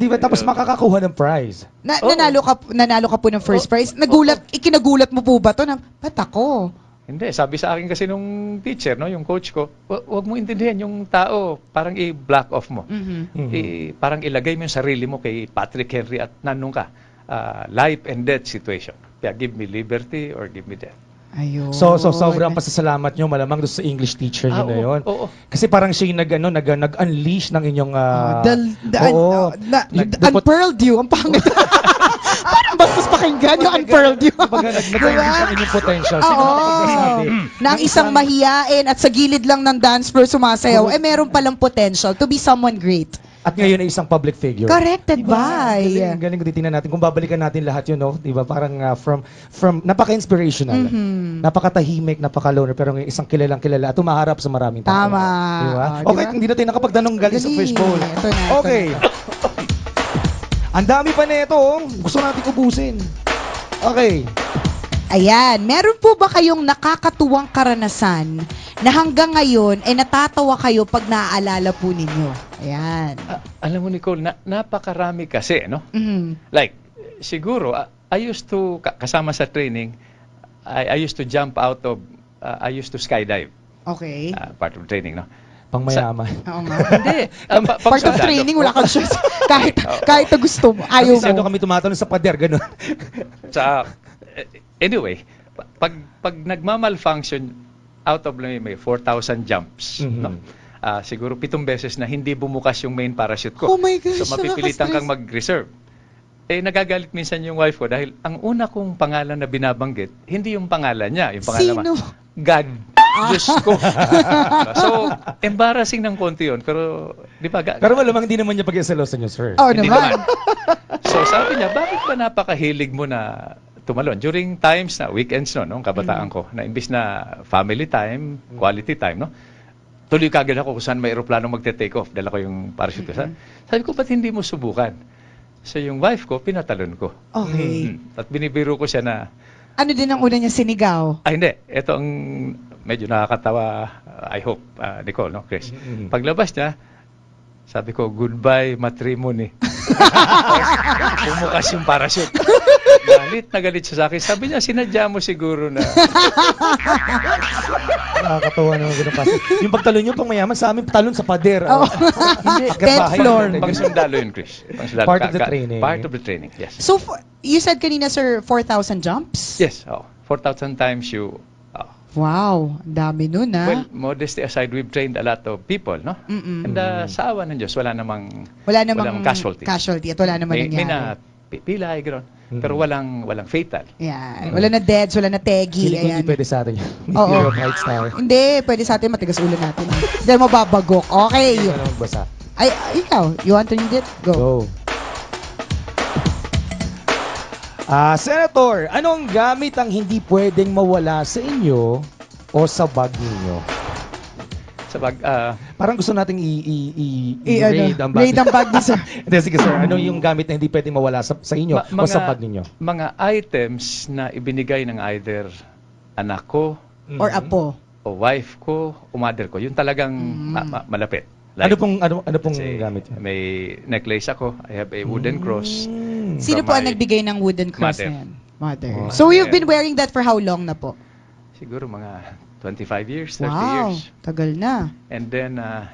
Di ba? Tapos makakakuha ng prize. Na, nanalo ka nanalo ka po ng first prize. Nagulat ikinagulat mo po ba to na ba't ako? Hindi, sabi sa akin kasi nung teacher, no, yung coach ko, "Wa- wag mo intindihan yung tao, parang i-block off mo. Mhm. I- parang ilagay mo yung sarili mo kay Patrick Henry at nanong ka. Ah, life and death situation. Kaya give me liberty or give me death. Ayun. So, so sobrang pasasalamat nyo malamang doon sa English teacher nyo Ah, na oo, yun. oo. Kasi parang siya yung nag, ano, nag, nag-unleash ng inyong... ah, the, the, oo. na, Nag- unfurled you. Ang pangit. Parang bastos pakinggan yung unfurled you. Kumbaga, nag- nag-unleash ang inyong potential. Sino Oo. nakapagsasabi? na ang isang mahiyain at sa gilid lang ng dance floor sumasayaw, eh meron palang potential to be someone great. At ngayon ay isang public figure. Corrected Diba? by. Galing, galing ko titingnan natin. Kung babalikan natin lahat yun, no? Diba? Parang ah, from, from, napaka-inspirational. Mhm. Napakatahimik, napaka-loner, pero ngayon isang kilalang kilala at umaharap sa maraming tao. Tama. Diba? Oh, okay, diba? hindi natin nakapagtanong galing sa fishbowl. Ito na, ito Okay. Ang dami pa nito, oh. Gusto natin ubusin. Okay. Ayan, meron po ba kayong nakakatuwang karanasan na hanggang ngayon ay natatawa kayo pag naaalala po ninyo? Ayan. Ah, alam mo, Nicole, na, napakarami kasi, no? Mhm. Like, siguro, ah, I used to, ka- kasama sa training, I, I used to jump out of, ah, I used to skydive, Okay. ah, part of training, no? Pang mayaman. Oo nga. Hindi. ah, pa- Part of training, wala kang choice. kahit, kahit na gusto mo, ayaw mo. kami tumatanong sa pader, ganun. sa eh, anyway, pa- pag pag nagma-malfunction out of may, may 4,000 jumps, Mhm. no? Ah, siguro pitong beses na hindi bumukas yung main parachute ko. Oh my gosh, so mapipilitan kang mag-reserve. Eh nagagalit minsan yung wife ko dahil ang una kong pangalan na binabanggit, hindi yung pangalan niya, yung pangalan Sino? God. Diyos ko. so, embarrassing ng konti yun. Pero, di ba? ga- Pero malamang hindi naman niya pag-iselosan niyo, sir. Oh, Hindi naman. So sabi niya, bakit ba napakahilig mo na tumalon? During times na, weekends no, nung kabataan ko, na imbis na family time, quality time, no? Tuloy kagad ako kung saan may aeroplano magte-take off. Dala ko yung parachute ko. Sa- Sabi ko, ba't hindi mo subukan? So yung wife ko, pinatalon ko. Okay. Mm. At binibiro ko siya na, Ano din ang una niya sinigaw? ah hindi, ito ang medyo nakakatawa, I hope, uh, Nicole, no, Chris. Paglabas niya, sabi ko, goodbye matrimony. Bumukas yung parachute. Galit na galit siya sa akin. Sabi niya, sinadya mo siguro na. Nakakatawa naman ganun kasi. Yung pagtalon nyo pang mayaman, sa amin talon sa pader. Oo. Hindi. Tenth floor. Pang sundalo yun, Chris. Pang sundalo. Part of the Ka- ka- training. Part of the training, yes. So, you said kanina, sir, 4,000 jumps? Yes, oh. 4,000 times you... Wow, dami nun, ah. Well, modesty aside, we've trained a lot of people, no? Mm-mm. And uh, sa awa ng Diyos, wala namang, wala namang casualty. casualty at wala namang may, may nangyari. na pi- pilay, gano'n. Pero walang, walang fatal. Yan. Wala na deads, wala na tegi. Ayan. hindi pwede sa atin yun. Oo. Hindi, pwede sa atin matigas ulo natin. Dahil mababagok. Okay. Hindi ko na magbasa. Ay, ikaw, you want to read it? Go. Go. Ah, Senator, anong gamit ang hindi pwedeng mawala sa inyo o sa bag ninyo? Sa pag, ah, Parang gusto nating i, i, i, I- ano, i-raid ang bag. raid ang bag ni sir. Hindi, sige sir. Ano yung gamit na hindi pwedeng mawala sa, sa inyo Ma- o sa bag ninyo? Mga items na ibinigay ng either anak ko, Or apo. o wife ko, o mother ko. Yun talagang ma- ma- malapit. Ano pong ano ano pong say, gamit? May necklace ako. I have a wooden cross. Sino from po ang nagbigay ng wooden cross mother. na yan? Mother. Oh. So you've been wearing that for how long na po? Siguro mga 25 years, 30 Wow, years. tagal na. And then, uh,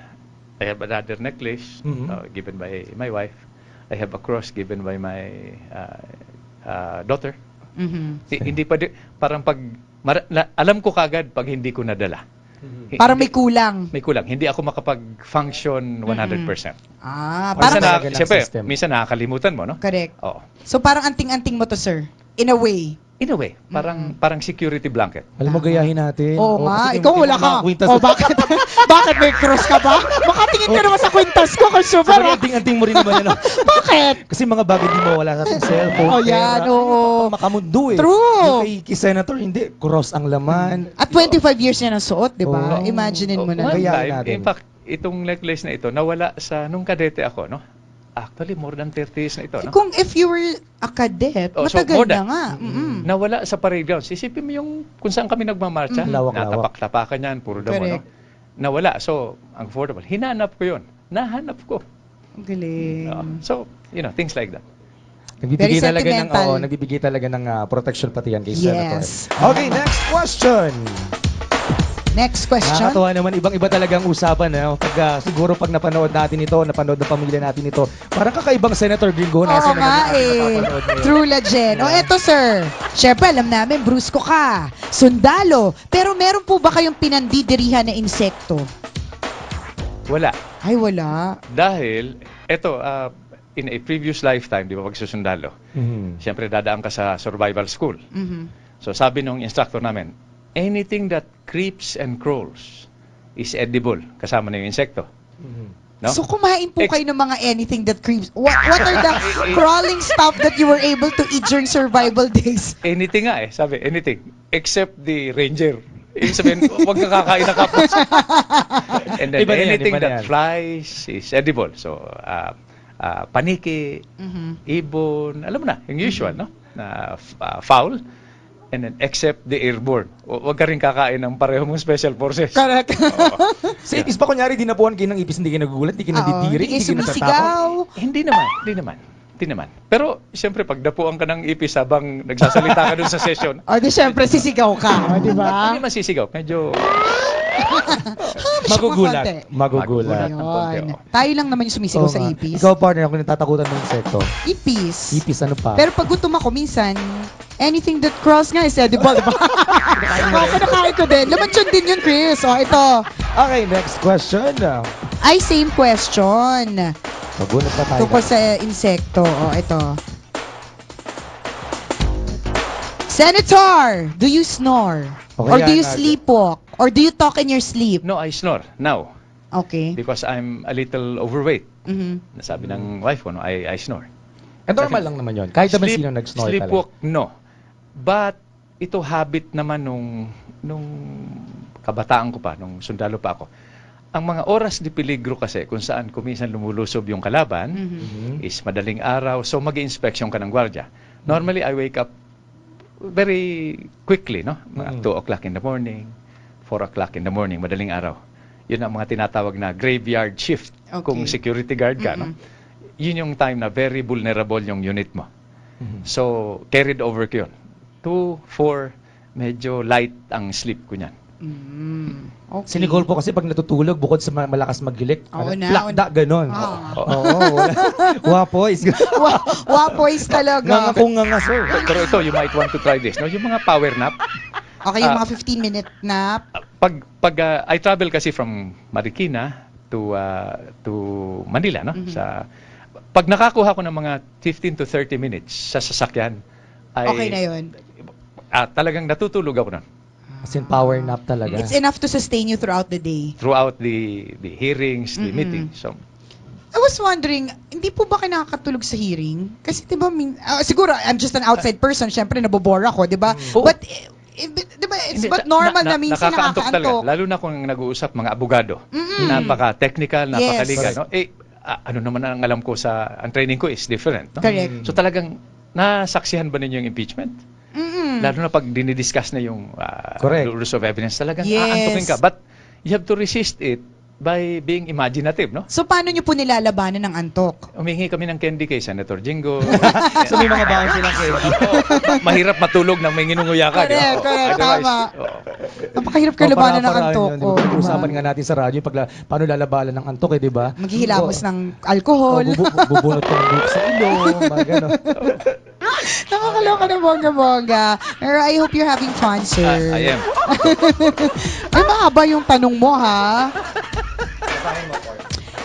I have another necklace Mhm. uh, given by my wife. I have a cross given by my uh, uh, daughter. Mhm. Hi- Hindi pa di- parang pag mara- na- alam ko kagad pag hindi ko nadala. Hi- Parang may kulang. may kulang. Hindi ako makapag-function 100%. Ah, Minsan, parang na, siyempre, minsan nakakalimutan mo, no? Correct. Oo. So parang anting-anting mo to, sir. In a way. In a way, parang parang security blanket. Alam mo, gayahin natin. Oo nga, kasi ikaw wala ka. kwintas- Oh, bakit? bakit may cross ka ba? Makatingin ka naman sa kwintas ko, Christopher. Sobrang ah. anting-anting mo rin naman yan. oh. Bakit? Kasi mga bagay di mawala sa ating cellphone. Oh, yan, pera. oo. Makamundo eh. True. Yung kay, kay Senator, hindi. Cross ang laman. At 25 years niya ng suot, di ba? Oo. Imaginein mo na. One Gayahin time, natin. in fact, itong necklace na ito, nawala sa, nung kadete ako, no? Actually, more than 30 years na ito, no? Kung if you were a cadet, Oh, so matagal more na than- nga. Mm-mm. Nawala sa parade grounds. Isipin mo yung kung saan kami nagmamarcha. Mhm. Lawak-lawak. Natapak-tapakan yan, puro damo, no? Nawala. So, ang affordable. Hinanap ko yun. Nahanap ko. Ang galing. Oo. so, you know, things like that. Nagbibigay Very talaga ng oo, nagbibigay talaga ng ah, protection pati yan kay Senator. Yes. Okay, next question. Next question. Nakakatuwa naman, ibang-iba talaga ang usapan. Eh. Pag, ah, siguro pag napanood natin ito, napanood ng pamilya natin ito, parang kakaibang Senator Gringo. Oo nga eh. True legend. O eto sir, syempre alam namin, brusko ka, sundalo, pero meron po ba kayong pinandidirihan na insekto? Wala. Ay wala. Dahil, eto, uh, in a previous lifetime, di ba, pag susundalo, Mhm. siyempre dadaan ka sa survival school. Mhm. So sabi nung instructor namin, anything that creeps and crawls is edible, kasama na yung insekto. No? So kumain po Ex- kayo ng mga anything that creeps. What, what are the crawling stuff that you were able to eat during survival days? anything nga eh, sabi, anything, except the ranger. Ibig sabihin, huwag ka kakain ng kapos. And then Iba na yan, anything iba na that yan. flies is edible. So, uh, uh, paniki, Mhm. ibon, alam mo na, yung usual, no? Na f- uh, foul. And then, except the airborne. Hu- Huwag ka rin kakain ng pareho mong special forces. Correct. Sa ipis ba, kunyari, dinapuan kayo ng ipis, hindi kayo nagugulat, hindi kayo Oo, nadidiri, hindi kayo hindi kayo natatakot? sumisigaw. Hindi naman, hindi naman. Hindi naman. Pero, siyempre, pag dapuan ka ng ipis habang nagsasalita ka dun sa session, O di syempre sisigaw ka, o, di ba? hindi masisigaw. Medyo, Magugulat. Magugulat. ng konti, Yun. oo. Tayo lang naman yung sumisigaw Oo sa nga. ipis. Ikaw, partner, ako natatakutan ng insekto. Ipis. Ipis, ano pa? Pero pag gutom ako, minsan, anything that crawls nga is edible, di ba? Oo, kinakain ko din. Laman yun din yun, Chris. O, ito. Okay, next question. Ay, same question. Magulat na tayo. Tungkol sa insekto. O, ito. Senator, do you snore? Okay, Or do you sleepwalk? Or do you talk in your sleep? no, I snore now. Okay. Because I'm a little overweight. Mhm. Nasabi ng wife ko, no, I, I snore. Eh, normal lang naman yun. Kahit naman sino nag-snore talaga. Sleepwalk, no. But, ito habit naman nung, nung kabataan ko pa, nung sundalo pa ako. Ang mga oras di peligro kasi, kung saan kuminsan lumulusob yung kalaban, Mhm. is madaling araw, so mag inspection ka ng gwardya. Normally, I wake up very quickly, no? Mga Mhm. 2 o'clock in the morning, 4 o'clock in the morning, madaling araw. Yun ang mga tinatawag na graveyard shift. Okay. Kung security guard ka, no? Mhm. Yun yung time na very vulnerable yung unit mo. Mhm. So, carried over ko yun. 2, 4, medyo light ang sleep ko niyan. Mm. Okay. Sinicole po kasi pag natutulog, bukod sa ma- malakas magilik, Oo ano, na, plakda, ganon. Ah. Oo, wala. Wapoys. Wa- Wapoys talaga. Nga kung nga nga, sir. Pero ito, you might want to try this. No? Yung mga power nap, Okay, yung Ah. mga 15 minute nap. pag pag ah, I travel kasi from Marikina to ah, to Manila no Mhm. sa pag nakakuha ko ng mga 15 to 30 minutes sa sasakyan ay Okay na yun. ah, talagang natutulog ako nun As in power nap talaga. It's enough to sustain you throughout the day. throughout the the hearings, the Mhm. meetings. So I was wondering, hindi po ba kayo nakakatulog sa hearing? Kasi 'di ba min- ah, siguro I'm just an outside person, syempre nabobore ako, 'di ba? Oo. But eh, Eh, Di ba, it's Hindi, but normal na, minsan nakakaantok talaga. Lalo na kung nag-uusap mga abogado. Mm-mm. Napaka-technical, Yes. napakaligal. No? Eh, ah, ano naman ang alam ko sa, ang training ko is different. No? Correct. So talagang, nasaksihan ba ninyo yung impeachment? Mm-mm. Lalo na pag dinidiscuss na yung ah, Correct. rules of evidence, talagang Yes. aantukin ka. But you have to resist it by being imaginative, no? So, paano nyo po nilalabanan ng antok? Umingi kami ng candy kay Senator Jingo. So may mga baon silang kayo. Mahirap matulog nang may nginunguya ka. di ba? Correct, correct, Otherwise, tama. oo. Napakahirap ka labanan ng antok. Yun, Oh, diba? diba? Usapan nga natin sa radyo pag paano lalabanan ng antok eh, di ba? Maghihilamos ng alcohol. Oh, bubu- bubunot ka ng buhok sa ilong, mga gano'n. Nakakaloka na bongga-bongga. Pero I hope you're having fun, sir. Ah, I am. Ay, mahaba yung tanong mo, ha?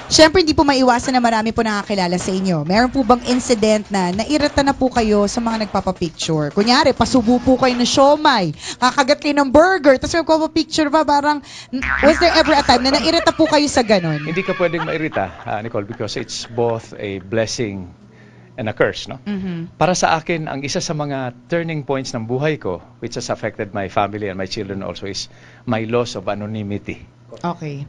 Siyempre, hindi po maiwasan na marami po nakakilala sa inyo. Meron po bang incident na nairita na po kayo sa mga nagpapapicture? Kunyari, pasubo po kayo ng siomay, kakagat kayo ng burger, tapos magpapapicture pa, parang, was there ever a time na nairita po kayo sa ganon? Hindi ka pwedeng mairita, ah, Nicole, because it's both a blessing and a curse, no? Mhm. Para sa akin, ang isa sa mga turning points ng buhay ko, which has affected my family and my children also, is my loss of anonymity. Okay.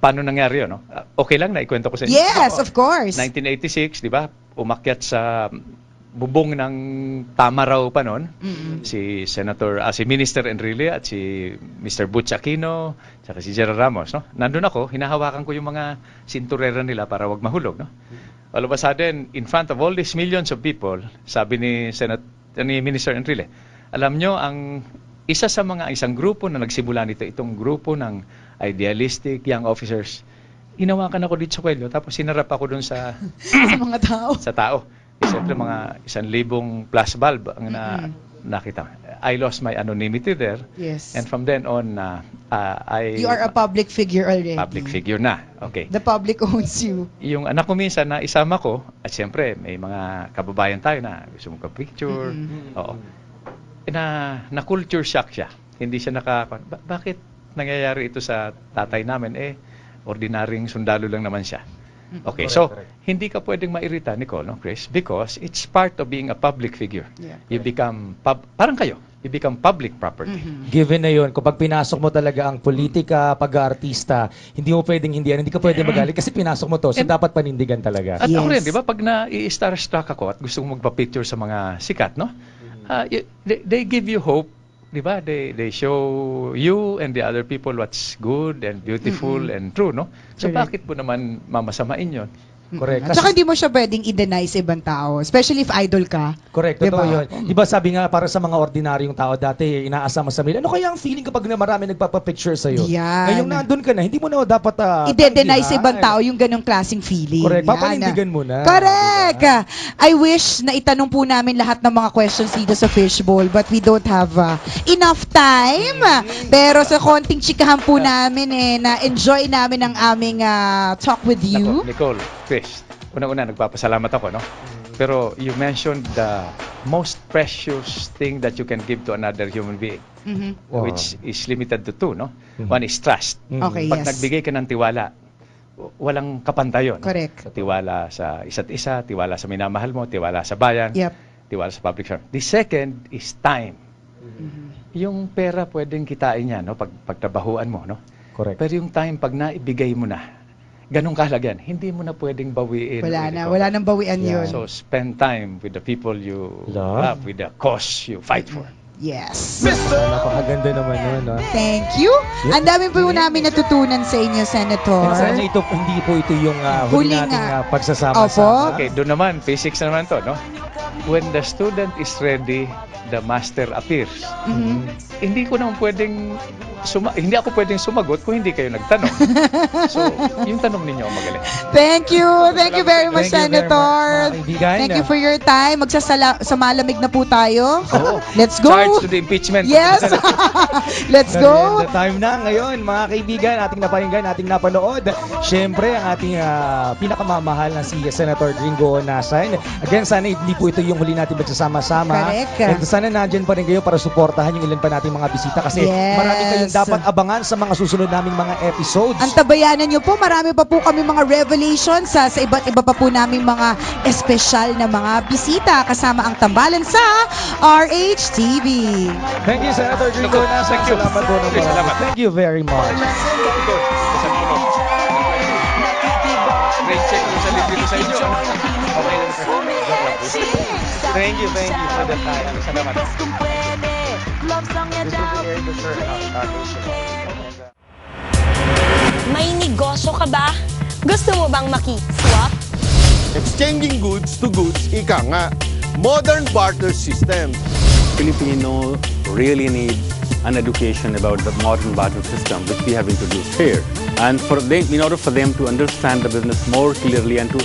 Paano nangyari yun, no? Ah, Okay lang na ikwento ko sa inyo. Yes, of course. 1986, di ba? Umakyat sa bubong ng Tamaraw pa noon. Mm-mm. Si Senator, ah, si Minister Enrile at si Mr. Butch Aquino, tsaka si Gerald Ramos, no? Nandun ako, hinahawakan ko yung mga sinturera nila para wag mahulog, no? All of a sudden, in front of all these millions of people, sabi ni Senat ni Minister Enrile, alam nyo, ang isa sa mga isang grupo na nagsimula nito, itong grupo ng idealistic young officers, inawakan ako dito sa kwelyo, tapos sinarap ako dun sa sa mga tao. sa tao. Siyempre mga isang libong plus bulb ang na, nakita. I lost my anonymity there. Yes. And from then on, uh, uh, I... You are a public figure already. public figure na. Okay. The public owns you. Yung anak ko minsan na isama ko, at siyempre may mga kababayan tayo na gusto mong picture Oo. Eh, Na, na culture shock siya. Hindi siya naka... Ba- bakit nangyayari ito sa tatay namin? Eh, ordinaryong sundalo lang naman siya. Okay, Correct, so correct. hindi ka pwedeng mairita, Nicole, no, Chris, because it's part of being a public figure. Yeah. You become, pub, parang kayo, you become public property. Given na yun, kapag pinasok mo talaga ang politika, pag-artista, hindi mo pwedeng hindi yan, hindi ka pwedeng magalit kasi pinasok mo to, so And- dapat panindigan talaga. At ako rin, di ba, pag na-starstruck ako at gusto kong magpa-picture sa mga sikat, no? Ah, y- they, they give you hope, di ba? They, they show you and the other people what's good and beautiful Mm-mm. and true, no? So Correct. bakit po naman mamasamain yon? Correct. At saka hindi mo siya pwedeng i-deny sa ibang tao. Especially if idol ka. Correct, Diba? totoo yun. Di ba sabi nga, para sa mga ordinaryong tao, dati inaasama sa nila, ano kaya ang feeling kapag na marami nagpapapicture sa'yo? Yan. Ngayong nandun ka na, hindi mo na dapat uh, I-deny sa ibang tao yung ganong klaseng feeling. Correct, Yan. papanindigan mo na. Correct! I wish na itanong po namin lahat ng mga questions dito sa Fishbowl but we don't have uh, enough time. Pero sa konting chikahan po namin eh, na-enjoy namin ang aming uh, talk with Nako, you. Nicole, Chris, unang-una, nagpapasalamat ako, no? Pero you mentioned the most precious thing that you can give to another human being, Mhm. Wow. which is limited to two, no? Mhm. One is trust. Mhm. Okay, Pag yes. nagbigay ka ng tiwala, walang kapantay yun. Correct. Tiwala sa isa't isa, tiwala sa minamahal mo, tiwala sa bayan, Yep. tiwala sa public servant. The second is time. Mm-hmm. Yung pera pwedeng kitain niya, no? Pag, pagtrabahuan mo, no? Correct. Pero yung time, pag naibigay mo na, ganun kahalaga yan, hindi mo na pwedeng bawiin. Wala na, wala nang bawian Yeah. yun. So spend time with the people you Love. love, with the cause you fight for. Yes. Napakaganda naman yun, no? Thank you. Ang dami po namin natutunan sa inyo, Senator. Sana ito, hindi po ito yung uh, huli Huling, nating ah, uh, pagsasama Opo. Okay, doon naman, physics naman to, no? When the student is ready, the master appears. Mhm. Hindi ko naman pwedeng suma- hindi ako pwedeng sumagot kung hindi kayo nagtanong. so, yung tanong ninyo ang magaling. Thank you. Thank you very much, Thank you very Senator. much, mga kaibigan. Thank you for your time. Magsasala sa malamig na po tayo. Oo. Let's go. Charge to the impeachment. Yes. Let's go. The time na ngayon, mga kaibigan, ating napakinggan, ating napanood. Siyempre, ang ating ah, pinakamamahal na si Senator Gringo Nasan. Again, sana hindi po ito yung huli natin magsasama-sama. Correct. And sana nandyan pa rin kayo para suportahan yung ilan pa nating mga bisita kasi Yes. marami kayong dapat abangan sa mga susunod naming mga episodes. Ang tabayanan nyo po, marami pa po kami mga revelations sa, sa iba't iba pa po naming mga espesyal na mga bisita kasama ang tambalan sa RHTV. Thank you, Senator Gringo. Nasa Thank you. salamat po mga- salamat. Thank you very much. Rain check ko sa libre ko sa inyo. Okay lang. Thank you, thank you for the time. Salamat. May negosyo ka ba? Gusto mo bang maki-swap? Exchanging goods to goods, ika nga. Modern barter system. Filipino really need an education about the modern barter system which we have introduced here. And for them, in order for them to understand the business more clearly and to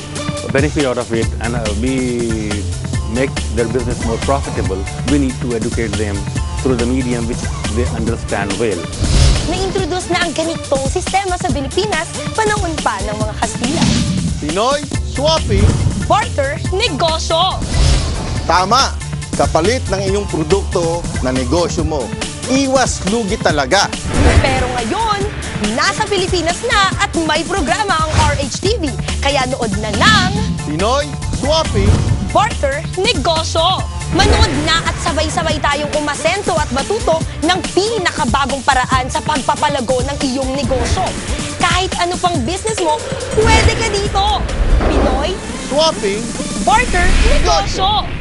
benefit out of it and uh, be make their business more profitable, we need to educate them through the medium which they understand well. Na-introduce na ang ganitong sistema sa Pilipinas panahon pa ng mga Kastila. Pinoy swapping. Barter, negosyo! Tama. Kapalit ng iyong produkto na negosyo mo. Iwas lugi talaga. Pero ngayon, nasa Pilipinas na at may programa ang RHTV. Kaya nood na ng Pinoy swapping. Barter, negosyo! Manood na at sabay-sabay tayong umasento at matuto ng pinakabagong paraan sa pagpapalago ng iyong negosyo. Kahit ano pang business mo, pwede ka dito! Pinoy, Swapping. Barter, negosyo!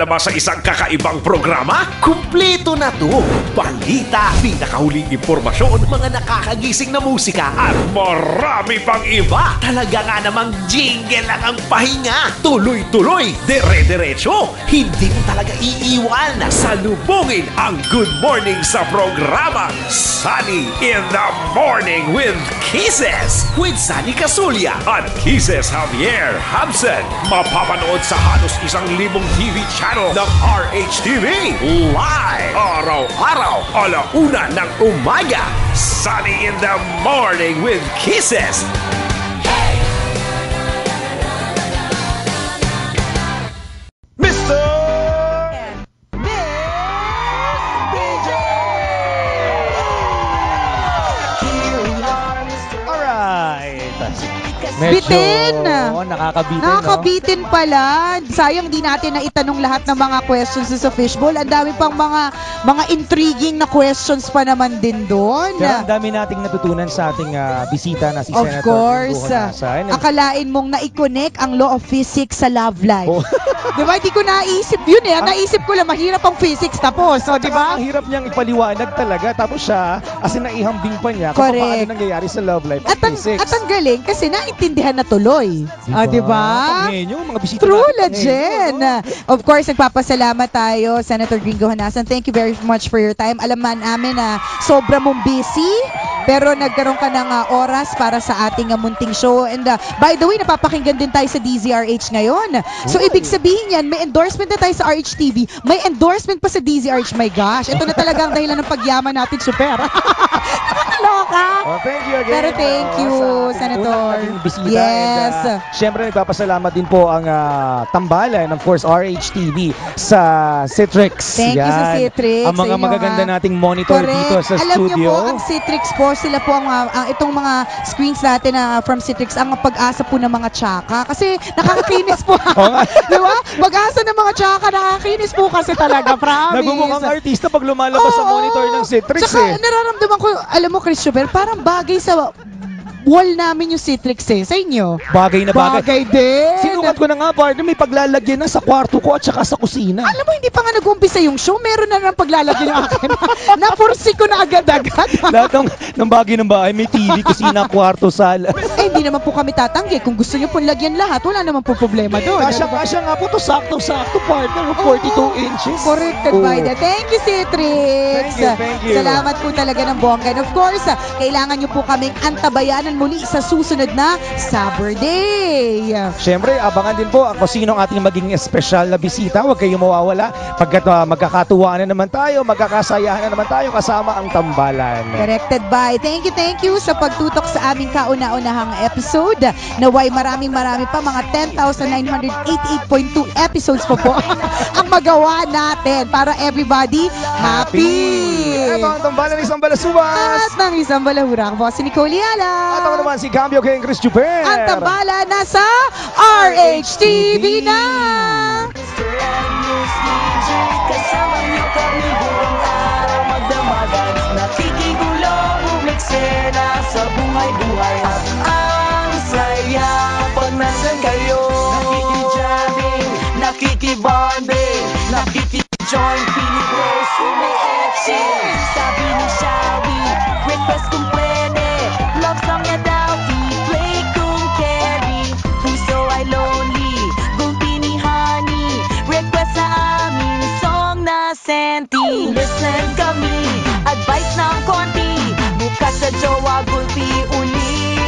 Na ba sa isang kakaibang programa? Kumpleto na to! Balita, pinakahuling impormasyon, mga nakakagising na musika, at marami pang iba! Talaga nga namang jingle lang ang pahinga! Tuloy-tuloy, dire-diretso! Hindi mo talaga iiwan! Salubungin ang Good Morning sa programang Sunny in the Morning with Kisses! With Sunny Casulia at Kisses Javier Habsen. Mapapanood sa halos isang libong TV channel ng RHTV. Live! Araw-araw, alauna ng umaga. Sunny in the Morning with Kisses. Medyo Bitin! nakakabitin, Nakakabitin pala. Sayang di natin na itanong lahat ng mga questions sa fishbowl. Ang dami pang mga mga intriguing na questions pa naman din doon. no? Pero ang dami nating natutunan sa ating ah, bisita na si Of Senator course. Honasan. Akalain mong na-connect ang law of physics sa love life. Oh. di ba? Di ko naisip yun eh. Ang naisip ko lang, mahirap ang physics tapos. So, di ba? Ang hirap niyang ipaliwanag talaga. Tapos siya, as in naihambing pa niya kung Correct. paano nangyayari sa love life At ang, physics. at ang galing kasi naintindihan na tuloy. Ah, di ba? Panghenyo, mga bisita True natin, legend. panghenyo. Of course, nagpapasalamat tayo, Senator Gringo Hanasan. Thank you very much for your time. Alam man namin na sobra mong busy, pero nagkaroon ka ng ah, oras para sa ating ah, munting show. And ah, by the way, napapakinggan din tayo sa DZRH ngayon. So, ibig sabihin yan, may endorsement na tayo sa RHTV, may endorsement pa sa DZRH. My gosh, ito na talaga ang dahilan ng pagyaman natin, super. Nakakaloka. Oh, thank you again. Pero thank oh, you, ating Senator. Bisita. Yes. And, uh, Siyempre, nagpapasalamat din po ang ah, tambalan, of course, RHTV sa Citrix. Thank you sa Yan. Citrix, Ang mga sa inyo, magaganda nating monitor Correct. dito sa Alam studio. niyo po, ang Citrix po, sila po ang, ang itong mga screens natin na from Citrix, ang pag-asa po ng mga tsaka. Kasi nakakakinis po. Di ba? Pag-asa ng mga tsaka, nakakakinis po kasi talaga, promise. Nagmumukhang artista pag lumalabas sa Oo. monitor ng Citrix Tsaka eh. nararamdaman ko, alam mo, Christopher, parang bagay sa wall namin yung Citrix eh. Sa inyo? Bagay na bagay. Bagay din. Sinukat ko na nga, partner, may paglalagyan na sa kwarto ko at saka sa kusina. Alam mo, hindi pa nga nag-umpisa yung show, meron na ng paglalagyan ng akin. Napursi ko na agad-agad. Lahat ng, ng bagay ng bahay, may TV, kusina, kwarto, sala. eh, hindi naman po kami tatanggi. Kung gusto niyo pong lagyan lahat, wala naman po problema doon. Kasya, kasya nga po to, sakto-sakto, partner, 42 inches. Corrected Oo. by that. Thank you, Citrix. Thank you, thank you. Salamat po talaga ng bongga. And of course, kailangan niyo po kaming antabayanan muli sa susunod na Saturday. Siyempre, abangan din po ako sino ang ating maging espesyal na bisita. Huwag kayong mawawala. Pagkat uh, magkakatuwaan na naman tayo, magkakasayahan na naman tayo kasama ang tambalan. Corrected by. Thank you, thank you sa pagtutok sa aming kauna-unahang episode. Naway maraming marami pa, mga 10,988.2 episodes po po ang magawa natin para everybody happy. Ito ang tambalan ng isang balasubas. At ng isang balahura, ako po si Nicole Yala. Nakatawa naman si Cambio King Chris Juper. Ang tambala nasa RHTV na! Kasama niyo kami buong araw magdamagan Nakikigulo, bumiksena sa buhay-buhay At ang saya pag nasan kayo Nakikijabbing, nakikibonding, nakikijoin Pilipinos umi-exit Sabi ni Shabby, request ko senti. Listen kami, advice ng konti. Bukas sa jowa gulpi uli.